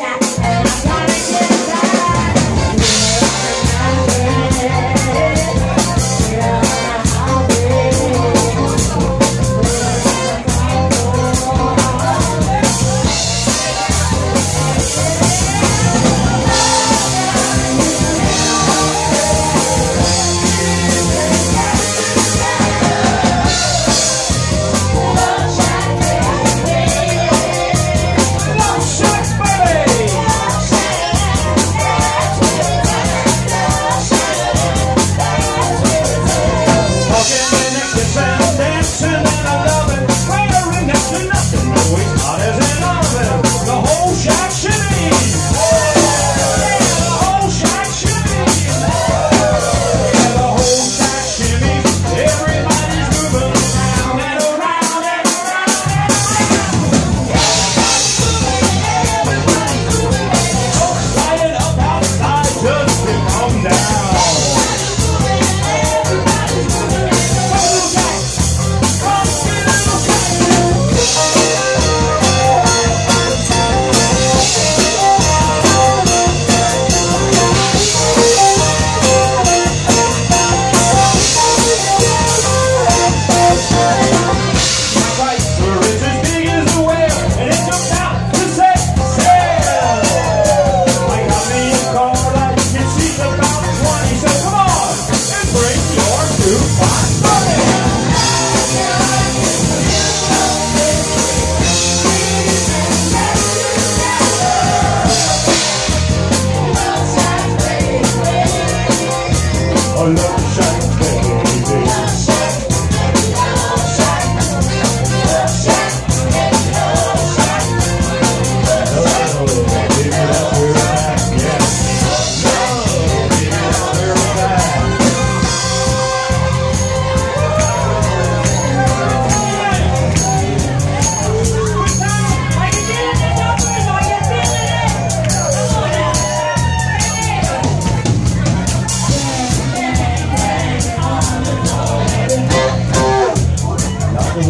that. Olumşay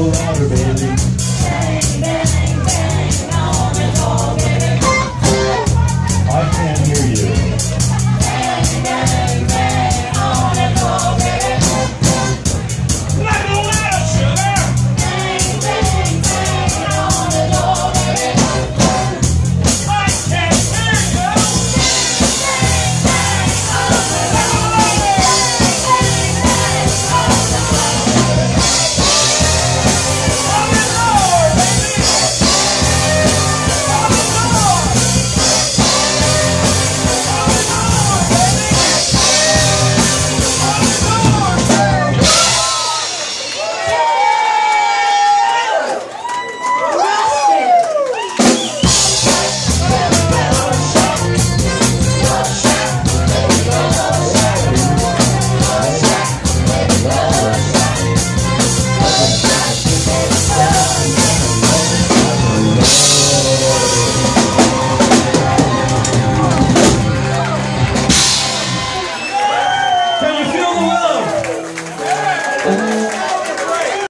water, baby.